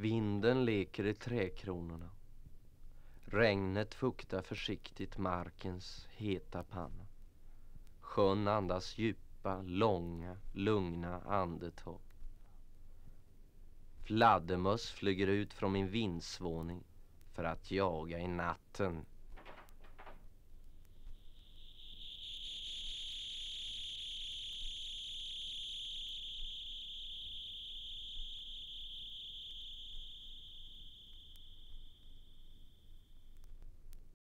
Vinden leker i träkronorna. Regnet fuktar försiktigt markens heta panna. Sjön andas djupa, långa, lugna andetag. Fladdermöss flyger ut från min vindsvåning för att jaga i natten